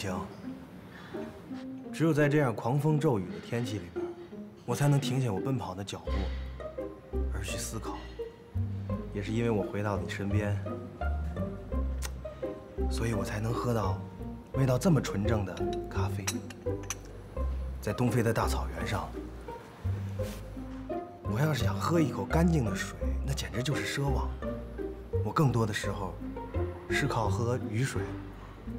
晴，只有在这样狂风骤雨的天气里边，我才能停下我奔跑的脚步，而去思考。也是因为我回到你身边，所以我才能喝到味道这么纯正的咖啡。在东非的大草原上，我要是想喝一口干净的水，那简直就是奢望。我更多的时候是靠喝雨水，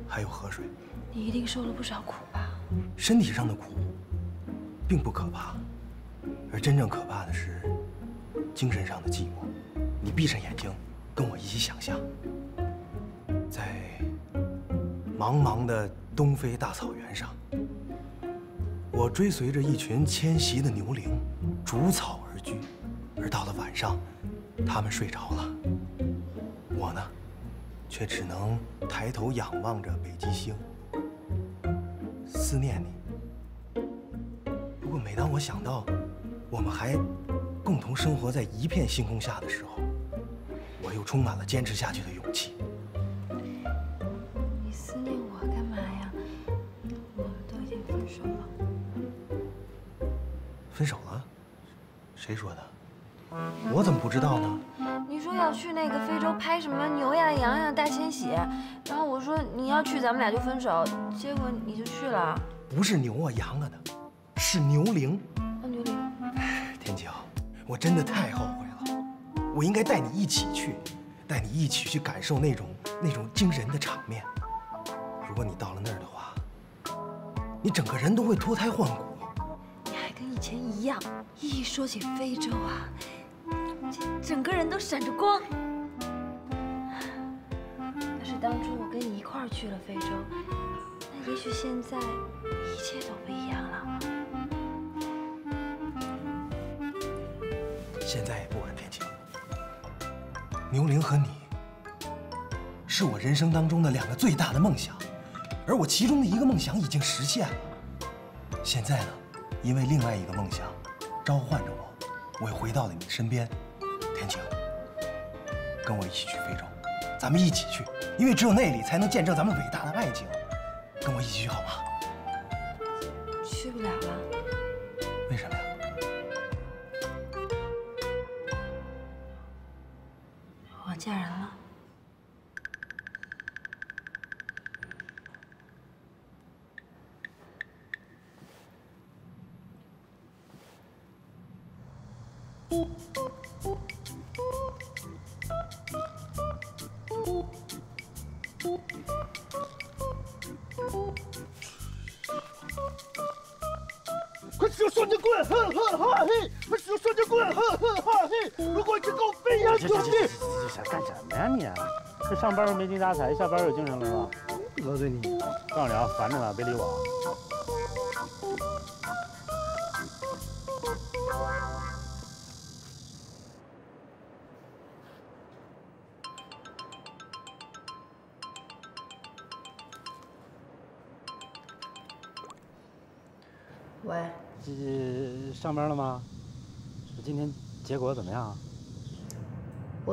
还有河水。你一定受了不少苦吧？身体上的苦并不可怕，而真正可怕的是精神上的寂寞。你闭上眼睛，跟我一起想象，在茫茫的东非大草原上，我追随着一群迁徙的牛羚，逐草而居，而到了晚上，它们睡着了，我呢，却只能抬头仰望着北极星，思念你。不过，每当我想到我们还共同生活在一片星空下的时候，我又充满了坚持下去的勇气。你思念我干嘛呀？我们都已经分手了。分手了？谁说的？我怎么不知道呢？你说要去那个非洲拍什么牛呀、羊呀大迁徙，然后我说你要去，咱们俩就分手，结果你就去了。不是牛啊羊啊的，是牛羚。啊，牛羚。天晴，我真的太后悔了，我应该带你一起去，带你一起去感受那种那种惊人的场面。如果你到了那儿的话，你整个人都会脱胎换骨。你还跟以前一样，一说起非洲啊，整个人都闪着光。要是当初我跟你一块儿去了非洲，那也许现在一切都不一样了。现在也不晚，天晴。牛玲和你，是我人生当中的两个最大的梦想，而我其中的一个梦想已经实现了。现在呢，因为另外一个梦想召唤着我，我又回到了你的身边。天晴，跟我一起去非洲，咱们一起去，因为只有那里才能见证咱们伟大的爱情。跟我一起去好吗？去不了了。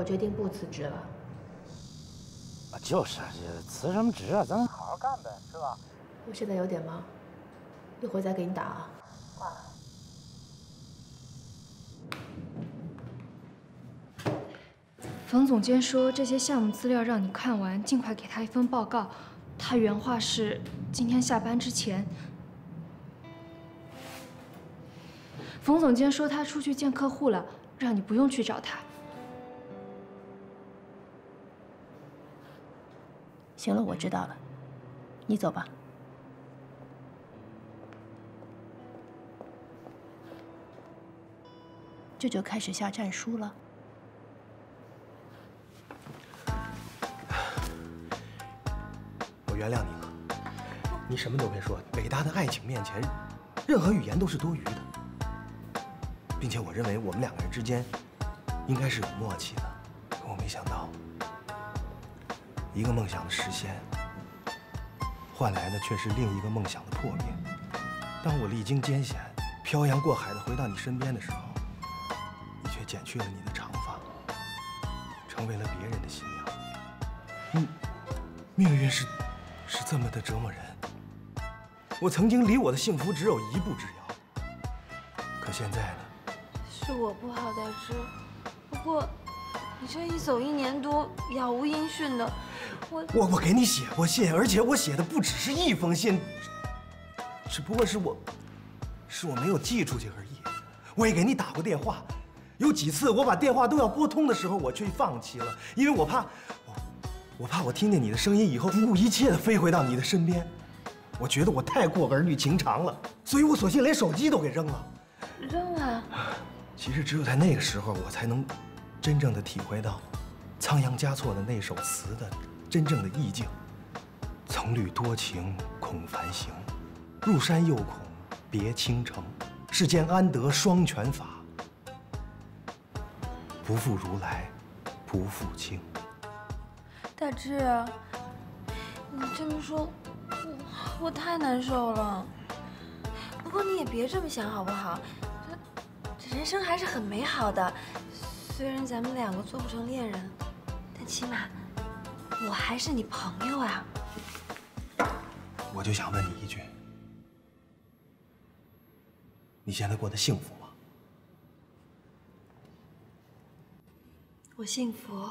决定不辞职了。啊，就是啊，辞什么职啊？咱好好干呗，是吧？我现在有点忙，一会儿再给你打啊。冯总监说这些项目资料让你看完，尽快给他一份报告。他原话是：今天下班之前。冯总监说他出去见客户了，让你不用去找他。行了，我知道了，你走吧。这就开始下战书了。我原谅你了，你什么都别说。伟大的爱情面前，任何语言都是多余的，并且我认为我们两个人之间应该是有默契的。可我没想到，一个梦想的实现，换来的却是另一个梦想的破灭。当我历经艰险、漂洋过海的回到你身边的时候，你却剪去了你的长发，成为了别人的新娘。嗯，命运是是这么的折磨人。我曾经离我的幸福只有一步之遥。可现在呢？是我不好，大志。不过，你这一走一年多，杳无音讯的，我我我给你写过信，而且我写的不只是一封信，只不过是我，是我没有寄出去而已。我也给你打过电话，有几次我把电话都要拨通的时候，我却放弃了，因为我怕，我我怕我听见你的声音以后，不顾一切的飞回到你的身边。我觉得我太过儿女情长了，所以我索性连手机都给扔了。扔了。其实只有在那个时候，我才能真正的体会到仓央嘉措的那首词的真正的意境。曾虑多情恐繁行，入山又恐别倾城。世间安得双全法？不负如来，不负卿。大志，你这么说，我我太难受了。不过你也别这么想好不好？这这人生还是很美好的。虽然咱们两个做不成恋人，但起码我还是你朋友啊。我就想问你一句。你现在过得幸福吗？我幸福。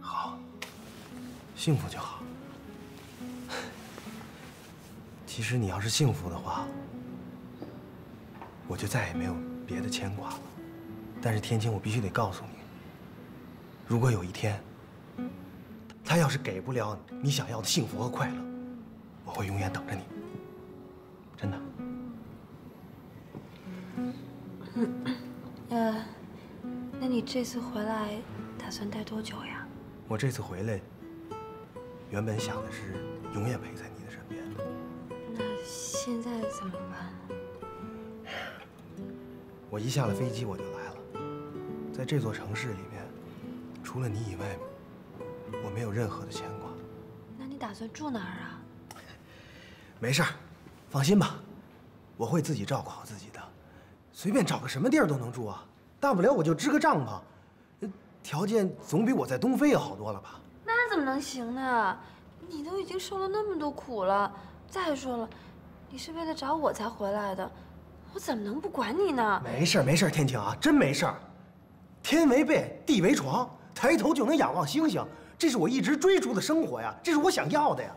好，幸福就好。其实你要是幸福的话，我就再也没有别的牵挂了。但是天青，我必须得告诉你，如果有一天，他要是给不了你想要的幸福和快乐，我会永远等着你，真的。呃，那你这次回来打算待多久呀？我这次回来，原本想的是永远陪在你的身边。那现在怎么办？我一下了飞机我就来了，在这座城市里面，除了你以外，我没有任何的牵挂。那你打算住哪儿啊？没事儿，放心吧，我会自己照顾好自己的，随便找个什么地儿都能住啊，大不了我就支个帐篷，条件总比我在东非要好多了吧？那怎么能行呢？你都已经受了那么多苦了，再说了，你是为了找我才回来的，我怎么能不管你呢？没事儿，没事儿，天晴啊，真没事儿。天为被，地为床，抬头就能仰望星星，这是我一直追逐的生活呀，这是我想要的呀。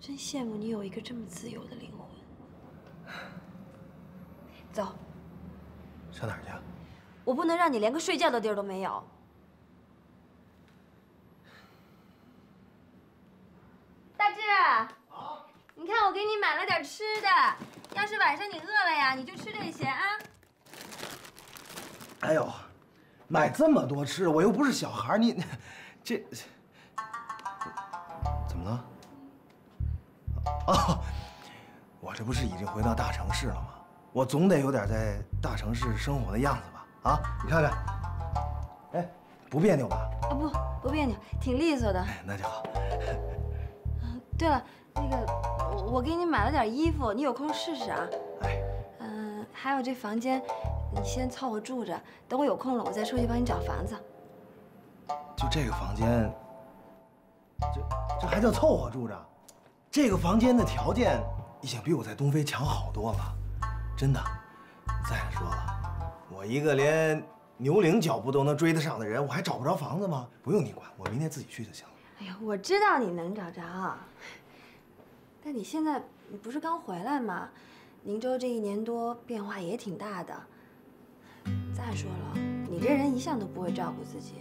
真羡慕你有一个这么自由的灵魂。走，上哪儿去？我不能让你连个睡觉的地儿都没有。大志，好，你看我给你买了点吃的，要是晚上你饿了呀，你就吃这些啊。哎呦，买这么多吃的，我又不是小孩，你这怎么了？哦，我这不是已经回到大城市了吗？我总得有点在大城市生活的样子吧？啊，你看看，哎，不别扭吧？啊不，不别扭，挺利索的。哎，那就好。对了，那个我我给你买了点衣服，你有空试试啊。哎，嗯，还有这房间，你先凑合住着，等我有空了，我再出去帮你找房子。就这个房间，这这还叫凑合住着？这个房间的条件已经比我在东非强好多了，真的。再说了，我一个连牛铃脚步都能追得上的人，我还找不着房子吗？不用你管，我明天自己去就行了。哎呀，我知道你能找着，但你现在你不是刚回来吗？宁州这一年多变化也挺大的。再说了，你这人一向都不会照顾自己，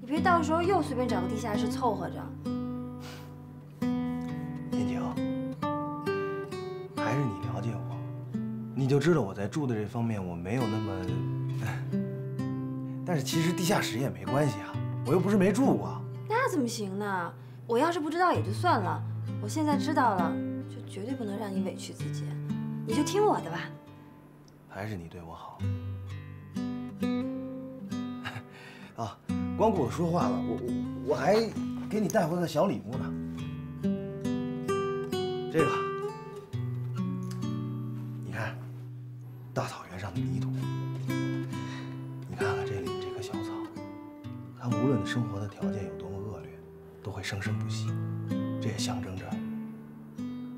你别到时候又随便找个地下室凑合着。燕婷，还是你了解我，你就知道我在住的这方面我没有那么……但是其实地下室也没关系啊，我又不是没住过。那怎么行呢？我要是不知道也就算了，我现在知道了，就绝对不能让你委屈自己。你就听我的吧。还是你对我好。啊，光顾着说话了，我我我还给你带回个小礼物呢。这个，你看，大草原上的泥土，你看看这里这棵小草，它无论生活的条件有多么恶劣，都会生生不息。这也象征着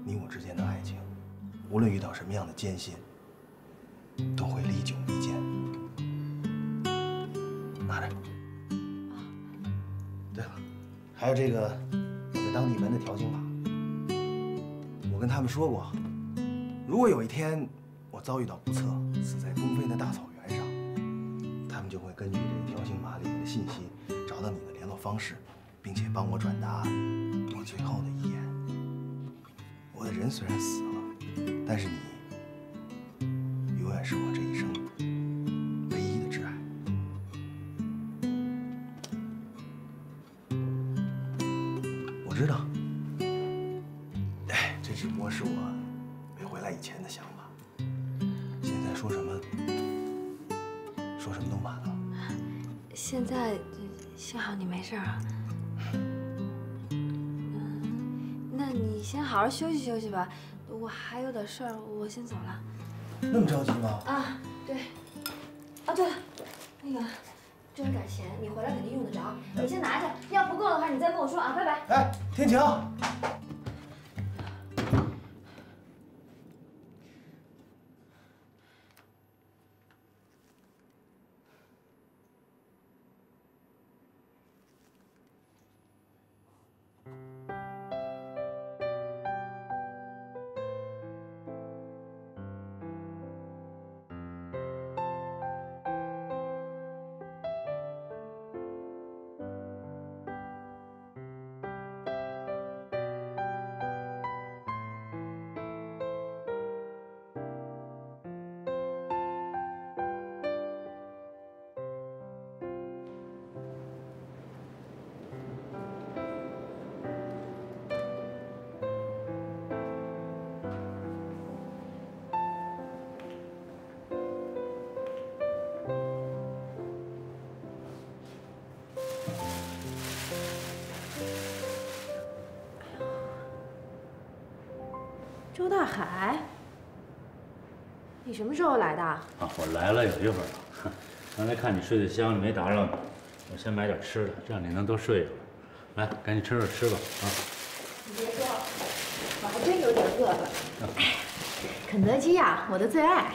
你我之间的爱情，无论遇到什么样的艰辛，都会历久弥坚。还有这个我在当地纹的条形码，我跟他们说过，如果有一天我遭遇到不测，死在东非的大草原上，他们就会根据这个条形码里面的信息找到你的联络方式，并且帮我转达我最后的遗言。我的人虽然死了，但是你好好休息休息吧，我还有点事儿，我先走了。那么着急吗？啊，对。啊，对了，那个这点钱你回来肯定用得着，你先拿着，要不够的话你再跟我说啊，拜拜。哎，天晴。周大海，你什么时候来的？啊，我来了有一会儿了。刚才看你睡得香，没打扰你，我先买点吃的，这样你能多睡一会儿。来，赶紧吃点吃吧，啊！你别说，我还真有点饿了。肯德基呀，我的最爱。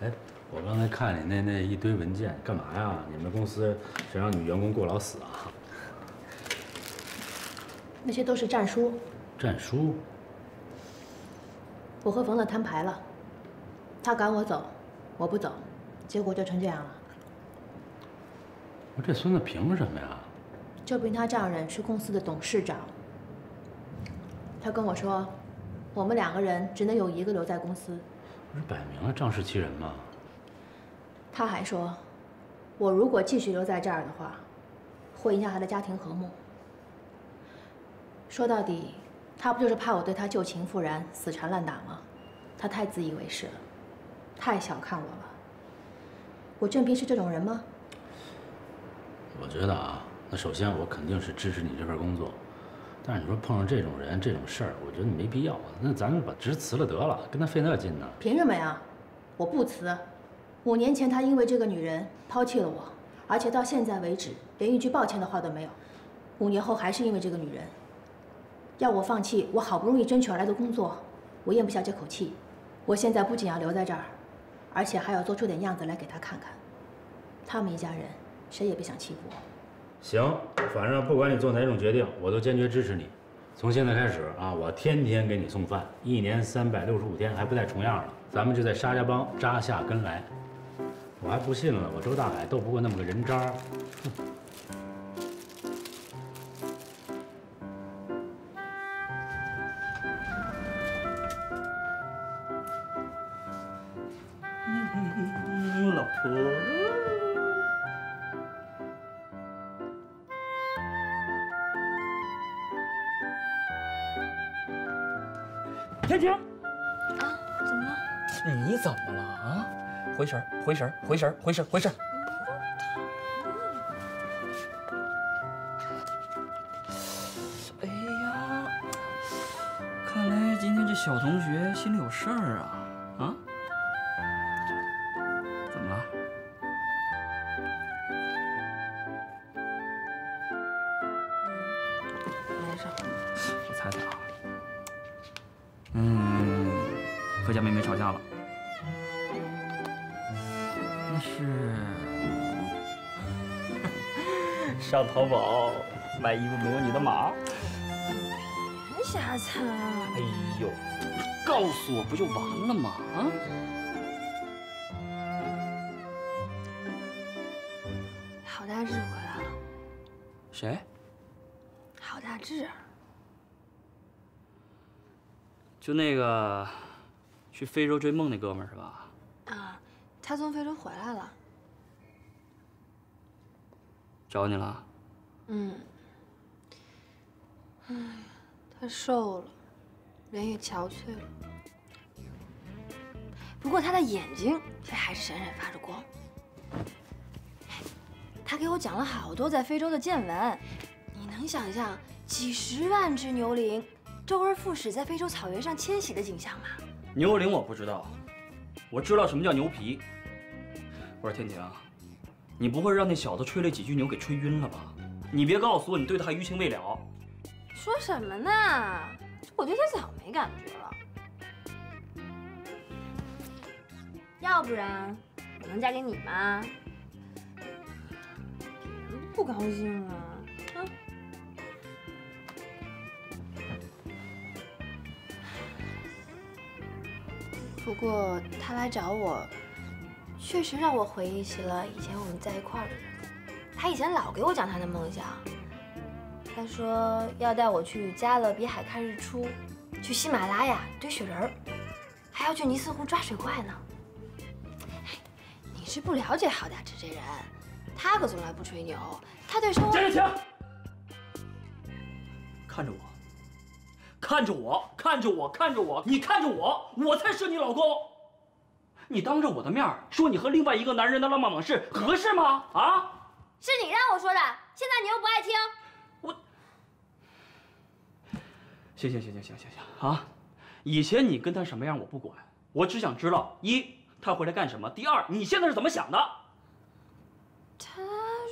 哎，我刚才看你那那一堆文件，干嘛呀？你们公司谁让你们员工过劳死啊？那些都是战书，战书？我和冯乐摊牌了，他赶我走，我不走，结果就成这样了。我这孙子凭什么呀？就凭他丈人是公司的董事长，他跟我说，我们两个人只能有一个留在公司。不是摆明了仗势欺人吗？他还说，我如果继续留在这儿的话，会影响他的家庭和睦。说到底，他不就是怕我对他旧情复燃、死缠烂打吗？他太自以为是了，太小看我了。我郑斌是这种人吗？我觉得啊，那首先我肯定是支持你这份工作，但是你说碰上这种人、这种事儿，我觉得没必要。那咱们把职辞了得了，跟他费那劲呢。凭什么呀？我不辞。五年前他因为这个女人抛弃了我，而且到现在为止连一句抱歉的话都没有。五年后还是因为这个女人，要我放弃我好不容易争取而来的工作，我咽不下这口气。我现在不仅要留在这儿，而且还要做出点样子来给他看看。他们一家人谁也别想欺负我。行，反正不管你做哪种决定，我都坚决支持你。从现在开始啊，我天天给你送饭，一年三百六十五天还不带重样的。咱们就在沙家浜扎下根来。我还不信了，我周大海斗不过那么个人渣哼。神，回神，回神，回神儿，回神儿。哎呀，看来今天这小同学心里有事儿啊！啊？怎么了？没事。我猜猜啊，嗯，和佳妹妹吵架了，那是 上淘宝买衣服没有你的码。别瞎猜。哎呦，告诉我不就完了吗？啊？郝大志回来了。谁？郝大志，就那个去非洲追梦那哥们儿是吧？啊，他从非洲回来了。找你了？嗯。哎呀，他瘦了，脸也憔悴了。不过他的眼睛却还是闪闪发着光。他给我讲了好多在非洲的见闻，你能想象几十万只牛羚周而复始在非洲草原上迁徙的景象吗？牛羚我不知道，我知道什么叫牛皮。我说天庭，你不会让那小子吹了几句牛给吹晕了吧？你别告诉我你对他还余情未了。说什么呢？我对他早没感觉了。要不然我能嫁给你吗？不高兴啊！啊！不过他来找我，确实让我回忆起了以前我们在一块儿的日子。他以前老给我讲他的梦想，他说要带我去加勒比海看日出，去喜马拉雅堆雪人儿，还要去尼斯湖抓水怪呢。你是不了解郝大志这人。他可从来不吹牛，他对生活。江晴，看着我，看着我，看着我，看着我，你看着我，我才是你老公。你当着我的面说你和另外一个男人的浪漫往事，合适吗？啊？是你让我说的，现在你又不爱听。我。行行行行行行行啊！以前你跟他什么样我不管，我只想知道一他回来干什么，第二你现在是怎么想的。他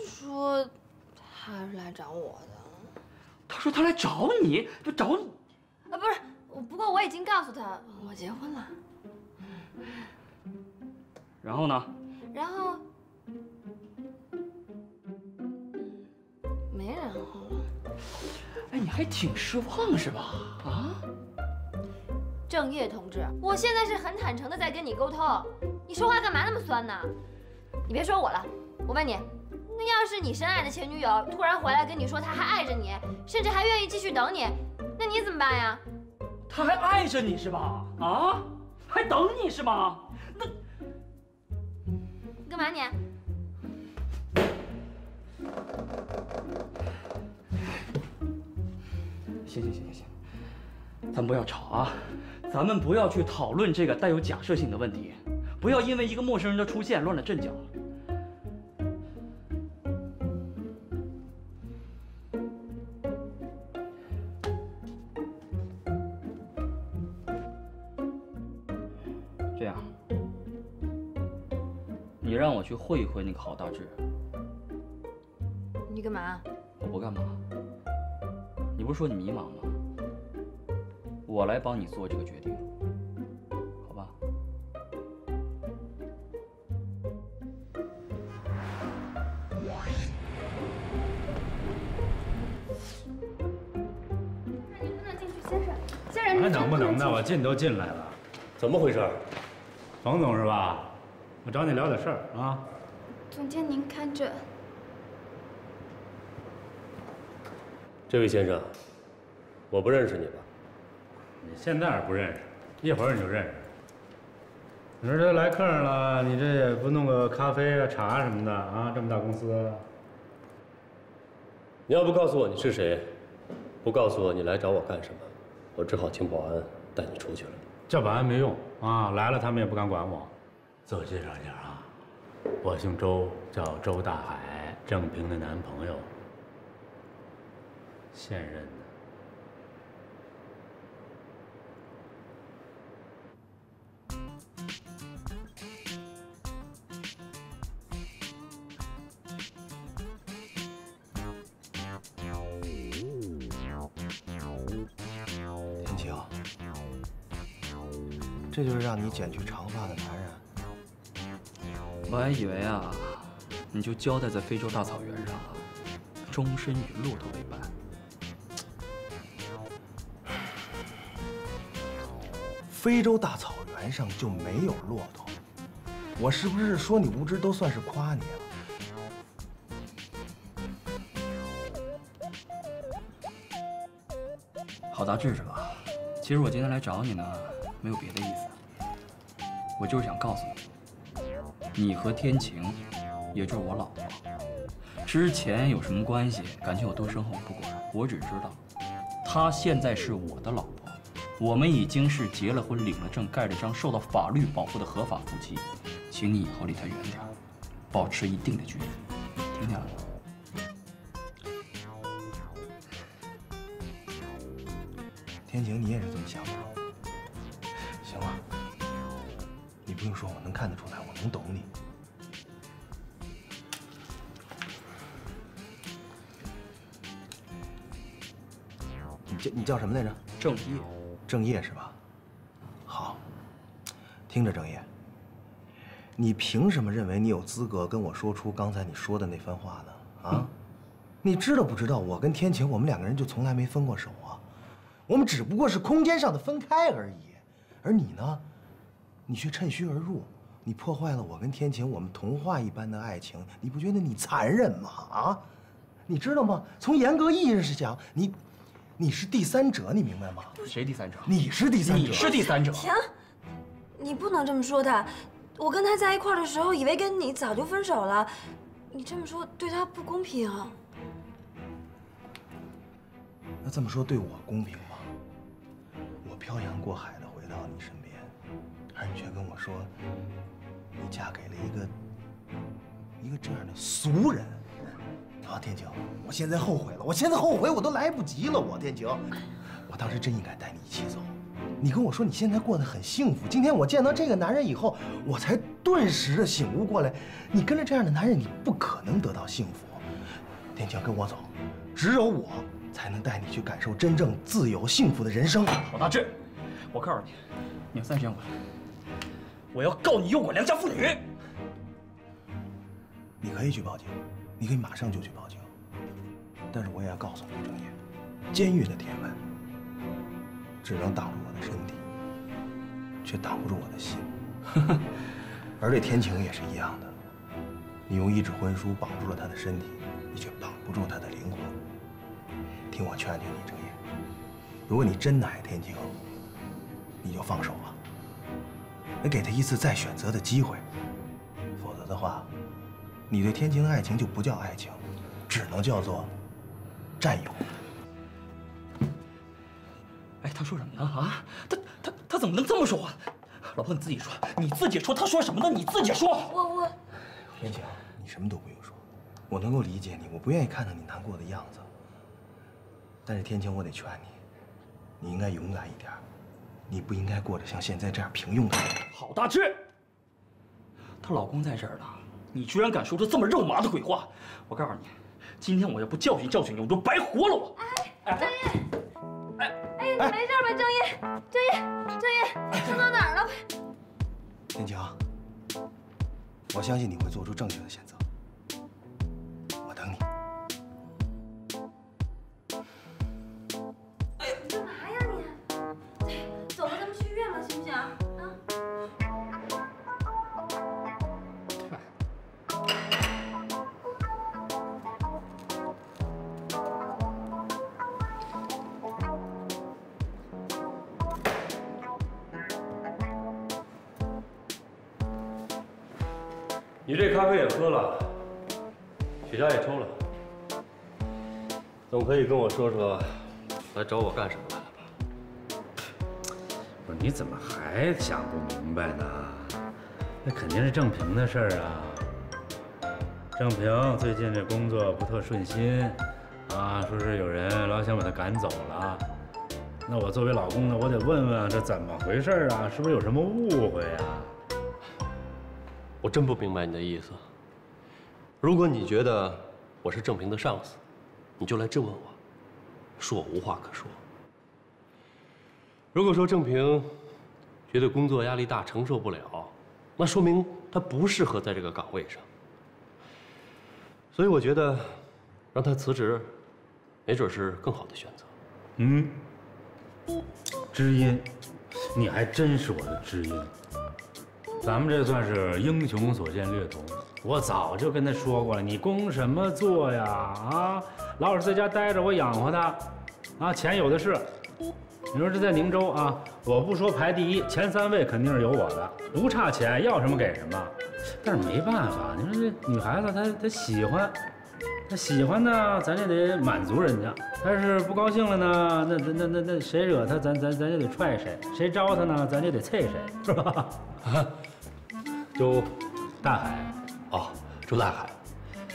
说他是来找我的。他说他来找你，不找你啊？不是，不过我已经告诉他我结婚了。然后呢？然后没然后了。哎，你还挺失望是吧？啊？郑业同志，我现在是很坦诚的在跟你沟通，你说话干嘛那么酸呢？你别说我了。我问你，那要是你深爱的前女友突然回来跟你说她还爱着你，甚至还愿意继续等你，那你怎么办呀？他还爱着你是吧？啊，还等你是吗？那你干嘛你？行行行行行，咱不要吵啊，咱们不要去讨论这个带有假设性的问题，不要因为一个陌生人的出现乱了阵脚。去会一会那个郝大志，你干嘛？我不干嘛。你不是说你迷茫吗？我来帮你做这个决定，好吧？您不能进去，先生。先生，还能不能的？我进都进来了，怎么回事？冯总是吧？我找你聊点事儿啊，总监您看着。这位先生，我不认识你吧？你现在不认识，一会儿你就认识。你说这来客人了，你这也不弄个咖啡啊、茶什么的啊？这么大公司，你要不告诉我你是谁，不告诉我你来找我干什么，我只好请保安带你出去了。叫保安没用啊，来了他们也不敢管我。自我介绍一下啊我姓周叫周大海郑平的男朋友现任的。天晴这就是让你剪去长发的男人。我还以为啊，你就交代在非洲大草原上了，终身与骆驼为伴。非洲大草原上就没有骆驼，我是不是说你无知都算是夸你啊？郝大志是吧？其实我今天来找你呢，没有别的意思，我就是想告诉你，你和天晴，也就是我老婆，之前有什么关系，感情有多深厚我不管，我只知道，她现在是我的老婆，我们已经是结了婚、领了证、盖了章、受到法律保护的合法夫妻，请你以后离她远点，保持一定的距离，听见了吗？天晴，你也是这么想的？不用说，我能看得出来，我能懂你。你叫你叫什么来着？郑业。郑业是吧？好，听着，郑业，你凭什么认为你有资格跟我说出刚才你说的那番话呢？啊，你知道不知道？我跟天晴，我们两个人就从来没分过手啊，我们只不过是空间上的分开而已。而你呢，你却趁虚而入，你破坏了我跟天晴我们童话一般的爱情，你不觉得你残忍吗？啊，你知道吗？从严格意义上讲，你。你是第三者，你明白吗？谁第三者？你是第三者。你是第三者。停！你不能这么说他。我跟他在一块的时候，以为跟你早就分手了。你这么说对他不公平。那这么说对我公平吗？我漂洋过海的回到你身而你却跟我说，你嫁给了一个一个这样的俗人。啊，天晴，我现在后悔了，我现在后悔我都来不及了。我天晴，我当时真应该带你一起走。你跟我说你现在过得很幸福，今天我见到这个男人以后，我才顿时的醒悟过来，你跟着这样的男人，你不可能得到幸福。天晴，跟我走，只有我才能带你去感受真正自由幸福的人生。郝大志，我告诉你，你要三千万，我要告你诱拐良家妇女。你可以去报警。你可以马上就去报警，但是我也要告诉你，郑业，监狱的铁门只能挡住我的身体，却挡不住我的心。而这天晴也是一样的，你用一纸婚书绑住了他的身体，你却绑不住他的灵魂。听我劝劝你，郑业，如果你真的爱天晴，你就放手吧，你给他一次再选择的机会，否则的话。你对天晴的爱情就不叫爱情，只能叫做占有。哎，他说什么呢？啊，他他他怎么能这么说话？老婆，你自己说，你自己说，他说什么呢？你自己说。我我，天晴，你什么都不用说，我能够理解你，我不愿意看到你难过的样子。但是天晴，我得劝你，你应该勇敢一点，你不应该过着像现在这样平庸的生活。郝大志，她老公在这儿呢。你居然敢说出这么肉麻的鬼话！我告诉你，今天我要不教训教训你，我就白活了！我。哎，郑业，哎哎，你没事吧？郑业，郑业，郑业，伤到哪儿了？天晴，我相信你会做出正确的选择。以跟我说说，来找我干什么来了吧？不是，你怎么还想不明白呢？那肯定是郑平的事儿啊。郑平最近这工作不特顺心，啊，说是有人老想把他赶走了。那我作为老公呢，我得问问这怎么回事啊？是不是有什么误会啊？我真不明白你的意思。如果你觉得我是郑平的上司，你就来质问我，恕我无话可说。如果说郑平觉得工作压力大，承受不了，那说明他不适合在这个岗位上。所以我觉得，让他辞职，没准是更好的选择。嗯，知音，你还真是我的知音。咱们这算是英雄所见略同。我早就跟他说过了，你工什么作呀？啊，老是在家待着，我养活他，啊，钱有的是。你说这在宁州啊，我不说排第一，前三位肯定是有我的，不差钱，要什么给什么。但是没办法，你说这女孩子她她喜欢，她喜欢呢，咱也得满足人家。但是不高兴了呢，那那那那那谁惹她，咱咱咱就得踹谁；谁招她呢，咱就得啐谁，是吧？啊，周大海，哦，周大海，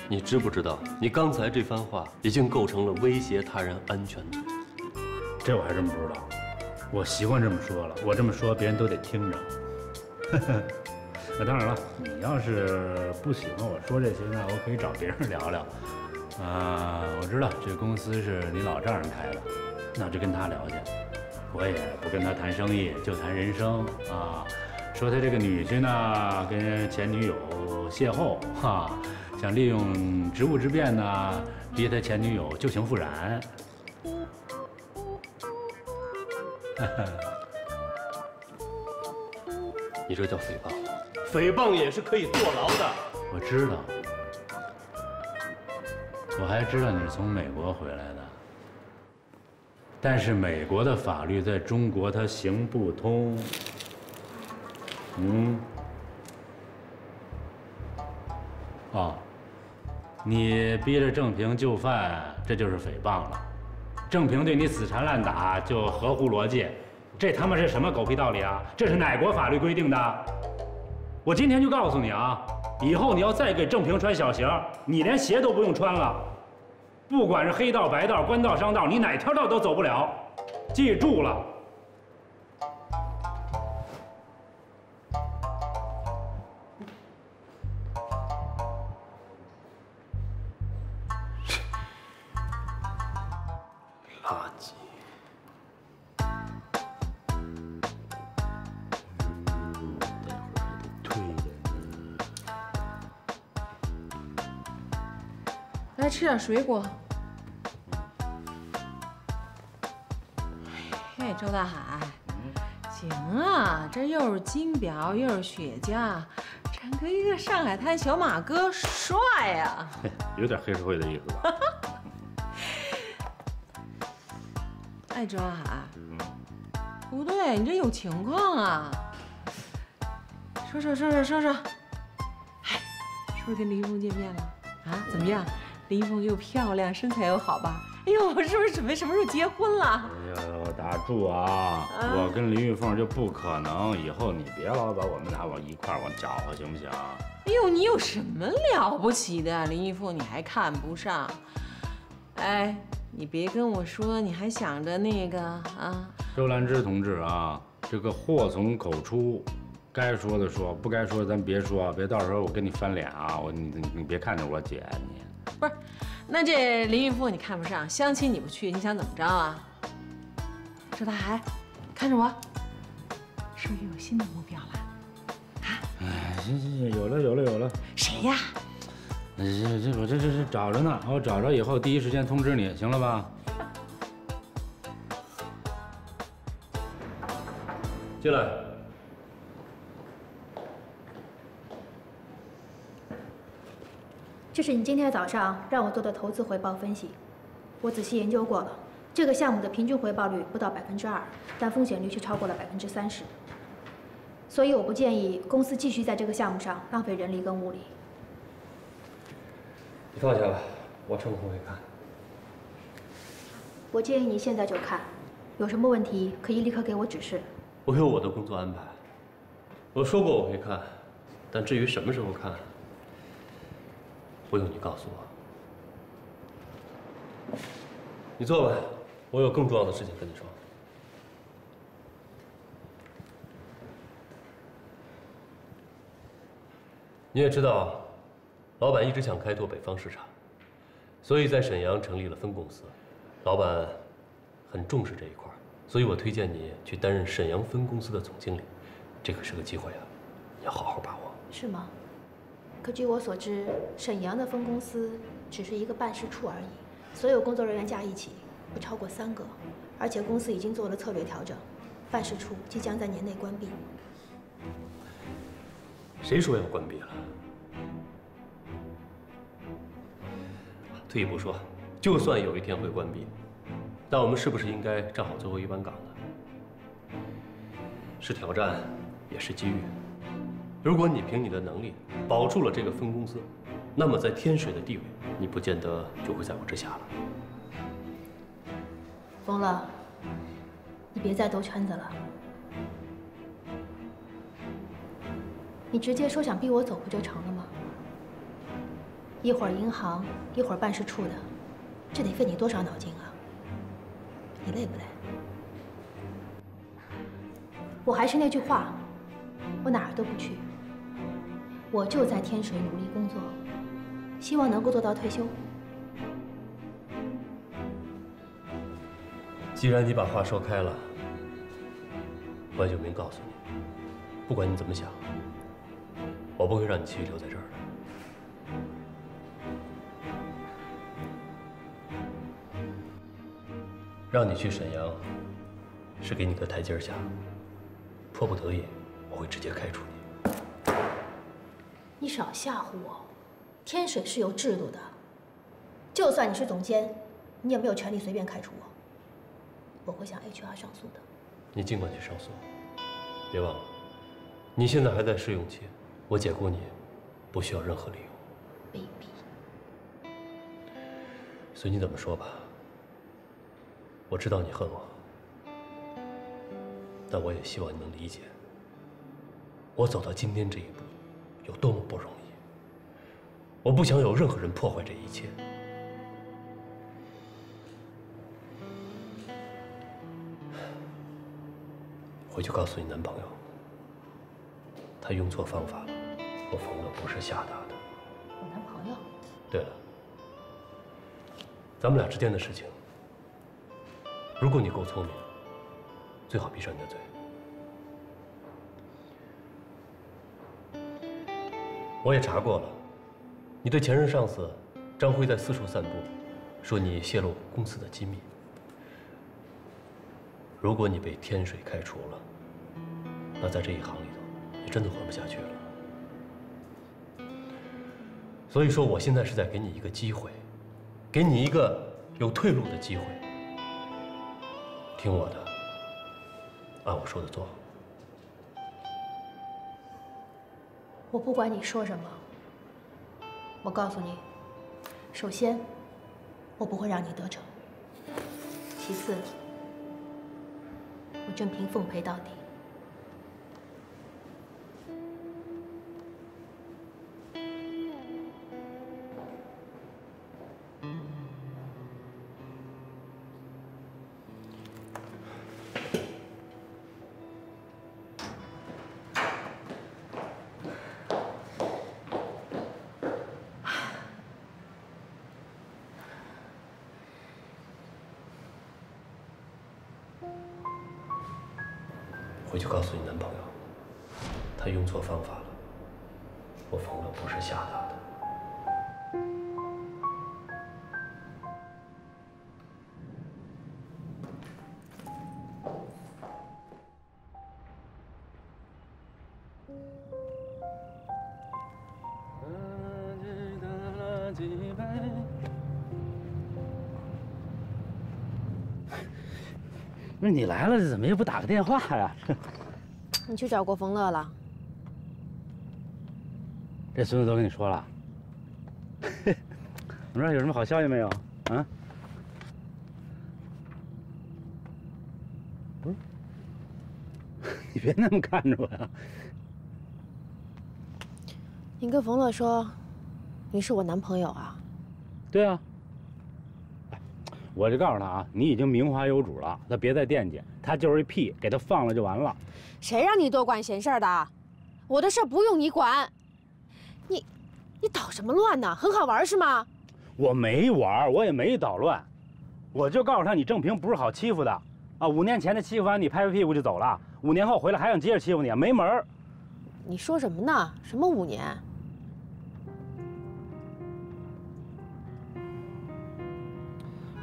你知不知道，你刚才这番话已经构成了威胁他人安全罪。这我还真不知道，我习惯这么说了，我这么说别人都得听着。那当然了，你要是不喜欢我说这些呢，我可以找别人聊聊。啊，我知道这公司是你老丈人开的，那就跟他聊去。我也不跟他谈生意，就谈人生啊。说他这个女婿呢，跟前女友邂逅，哈，想利用职务之便呢，逼他前女友旧情复燃。你这叫诽谤，诽谤也是可以坐牢的。我知道，我还知道你是从美国回来的，但是美国的法律在中国它行不通。嗯，哦，你逼着郑平就范，这就是诽谤了。郑平对你死缠烂打就合乎逻辑，这他妈是什么狗屁道理啊？这是哪国法律规定的？我今天就告诉你啊，以后你要再给郑平穿小鞋，你连鞋都不用穿了。不管是黑道白道、官道商道，你哪条道都走不了。记住了。点水果。嘿，周大海，行啊，这又是金表又是雪茄，整个一个上海滩小马哥，帅呀、有点黑社会的意思吧？哎，周大海，不对，你这有情况啊！说说说说说说，哎，是不是跟林峰见面了？啊，怎么样？林一峰又漂亮，身材又好吧？哎呦，是不是准备什么时候结婚了？哎呦，打住啊！我跟林玉凤就不可能，以后你别老把我们俩往一块儿往搅和，行不行？哎呦，你有什么了不起的？林玉凤你还看不上？哎，你别跟我说你还想着那个啊？周兰芝同志啊，这个祸从口出，该说的说，不该说的咱别说，别到时候我跟你翻脸啊！我你你你别看着我姐你。不是，那这林玉凤你看不上，相亲你不去，你想怎么着啊？周大海，看着我，是不是有新的目标了？啊哎，行行行，有了有了有了，谁呀？这这这我这这这找着呢，我找着以后第一时间通知你，行了吧？进来。这是你今天早上让我做的投资回报分析，我仔细研究过了，这个项目的平均回报率不到百分之二，但风险率却超过了百分之三十。所以我不建议公司继续在这个项目上浪费人力跟物力。你放下吧，我抽空会看。我建议你现在就看，有什么问题可以立刻给我指示。我有我的工作安排。我说过我会看，但至于什么时候看，不用你告诉我。你坐吧，我有更重要的事情跟你说。你也知道，老板一直想开拓北方市场，所以在沈阳成立了分公司。老板很重视这一块，所以我推荐你去担任沈阳分公司的总经理，这可是个机会啊，你要好好把握。是吗？可据我所知，沈阳的分公司只是一个办事处而已，所有工作人员加一起不超过三个，而且公司已经做了策略调整，办事处即将在年内关闭。谁说要关闭了？退一步说，就算有一天会关闭，那我们是不是应该站好最后一班岗呢？是挑战，也是机遇。如果你凭你的能力保住了这个分公司，那么在天水的地位，你不见得就会在我之下了。冯乐，你别再兜圈子了。你直接说想逼我走不就成了吗？一会儿银行，一会儿办事处的，这得费你多少脑筋啊？你累不累？我还是那句话，我哪儿都不去，我就在天水努力工作，希望能够做到退休。既然你把话说开了，万九明告诉你，不管你怎么想，我不会让你继续留在这儿的。让你去沈阳，是给你个台阶下。迫不得已，我会直接开除你。你少吓唬我！天水是有制度的，就算你是总监，你也没有权利随便开除我。我会向 HR 上诉的。你尽管去上诉，别忘了，你现在还在试用期，我解雇你，不需要任何理由。卑鄙！随你怎么说吧。我知道你恨我，但我也希望你能理解，我走到今天这一步有多么不容易。我不想有任何人破坏这一切。回去告诉你男朋友，他用错方法了。我冯乐不是吓大的。我男朋友？对了，咱们俩之间的事情，如果你够聪明，最好闭上你的嘴。我也查过了，你对前任上司张辉在四处散布，说你泄露公司的机密。如果你被天水开除了，那在这一行里头，你真的混不下去了。所以说，我现在是在给你一个机会，给你一个有退路的机会。听我的，按我说的做。我不管你说什么，我告诉你，首先，我不会让你得逞；其次，我郑平奉陪到底。回去告诉你男朋友，他用错方法了。我冯乐不是吓他的。不是你来了，怎么也不打个电话呀？你去找过冯乐了？这孙子都跟你说了。我说有什么好消息没有？啊？不是，你别那么看着我呀。你跟冯乐说，你是我男朋友啊？对啊。我就告诉他啊，你已经名花有主了，他别再惦记，他就是一屁，给他放了就完了。谁让你多管闲事的？我的事不用你管。你，你捣什么乱呢？很好玩是吗？我没玩，我也没捣乱，我就告诉他你郑平不是好欺负的，啊，五年前他欺负完你，拍拍屁股就走了，五年后回来还想接着欺负你，没门儿！你说什么呢？什么五年？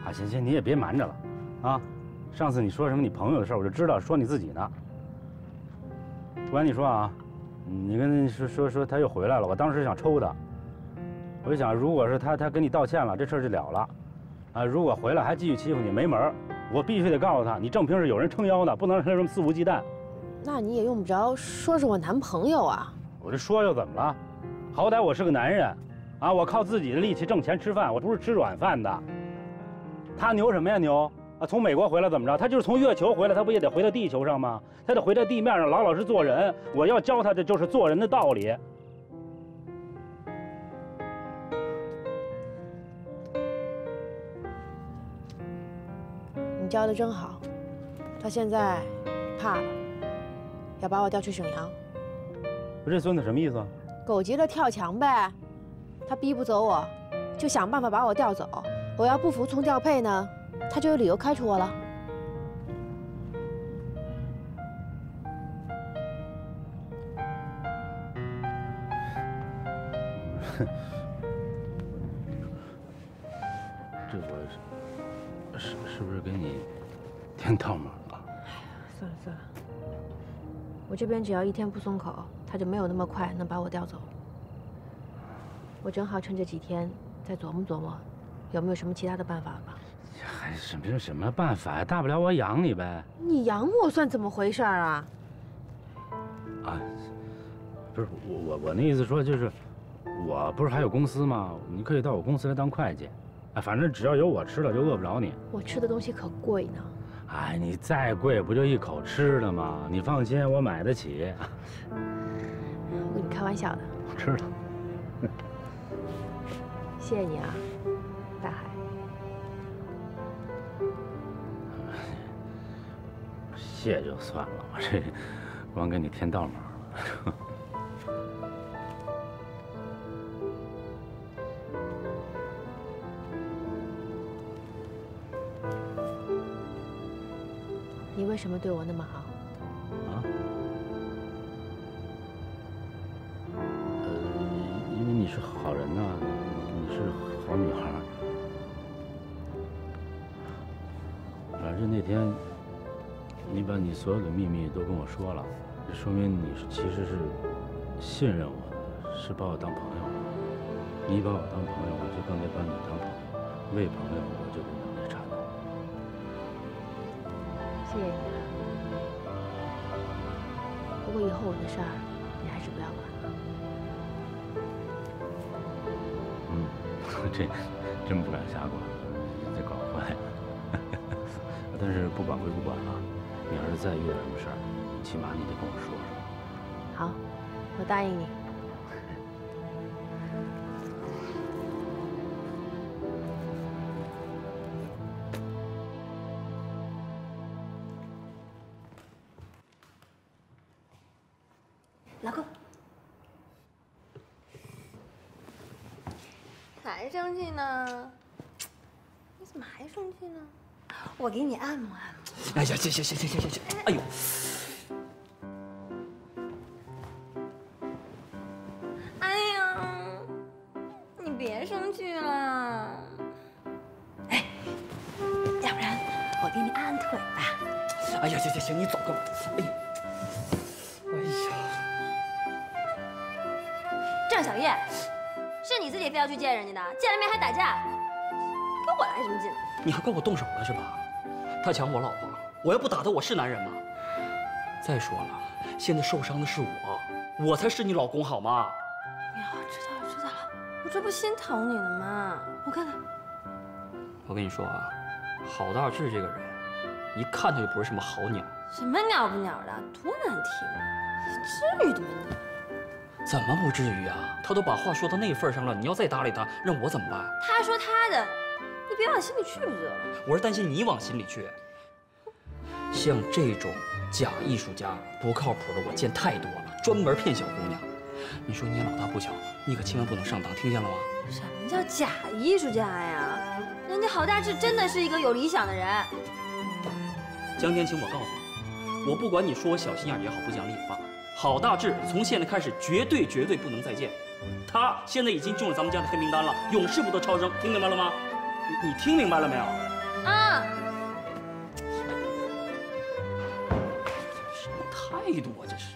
啊，行行，你也别瞒着了，啊，上次你说什么你朋友的事儿，我就知道说你自己呢。不瞒你说啊，你跟说说说他又回来了，我当时想抽他，我就想，如果是他他跟你道歉了，这事儿就了了，啊，如果回来还继续欺负你，没门儿！我必须得告诉他，你正平是有人撑腰的，不能让他这么肆无忌惮。那你也用不着说是我男朋友啊。我这说又怎么了？好歹我是个男人，啊，我靠自己的力气挣钱吃饭，我不是吃软饭的。他牛什么呀牛？啊，从美国回来怎么着？他就是从月球回来，他不也得回到地球上吗？他得回到地面上老老实做人。我要教他的就是做人的道理。你教的真好，他现在怕了，要把我调去沈阳。不是这孙子什么意思？啊狗急了跳墙呗，他逼不走我，就想办法把我调走。我要不服从调配呢，他就有理由开除我了。这我是是不是给你添套码了？哎呀算了算了，我这边只要一天不松口，他就没有那么快能把我调走。我正好趁这几天再琢磨琢磨，有没有什么其他的办法吧。还什么什么办法呀？大不了我养你呗。你养我算怎么回事啊？啊，不是我我我那意思说就是，我不是还有公司吗？你可以到我公司来当会计，哎，反正只要有我吃的就饿不着你。我吃的东西可贵呢。哎，你再贵不就一口吃的吗？你放心，我买得起。我跟你开玩笑的。我知道。谢谢你啊，借就算了，我这光给你添道忙了。你为什么对我那么好？所有的秘密都跟我说了，这说明你是其实是信任我的，是把我当朋友。你把我当朋友，我就更得把你当朋友。为朋友，我就不能那差的。谢谢你。不过以后我的事儿，你还是不要管了。嗯，这真不敢瞎管，这搞坏了。但是不管归不管啊。你要是再遇到什么事儿，起码你得跟我说说。好，我答应你。老公，还生气呢？你怎么还生气呢？我给你按摩按摩。哎呀，行行行行行行行，哎呦！哎呀，你别生气了。哎，要不然我给你按按腿吧。哎呀，行行行，你走吧。哎呀，哎呀，郑小叶，是你自己非要去见人家的，见了面还打架，跟我来什么劲？你还怪我动手了是吧？他抢我老婆，我要不打他，我是男人吗？再说了，现在受伤的是我，我才是你老公，好吗？呀，知道了知道了，我这不心疼你呢吗？我看看。我跟你说啊，郝大志这个人，一看他就不是什么好鸟。什么鸟不鸟的，多难听啊！至于的吗你？怎么不至于啊？他都把话说到那份上了，你要再搭理他，让我怎么办？他说他的。你别往心里去不就得了？我是担心你往心里去。像这种假艺术家不靠谱的，我见太多了，专门骗小姑娘。你说你也老大不小了，你可千万不能上当，听见了吗？什么叫假艺术家呀？人家郝大志真的是一个有理想的人。江天晴，我告诉你，我不管你说我小心眼也好，不讲理也罢，郝大志从现在开始绝对绝对不能再见。他现在已经进入咱们家的黑名单了，永世不得超生，听明白了吗？你你听明白了没有？啊！力度啊，这是！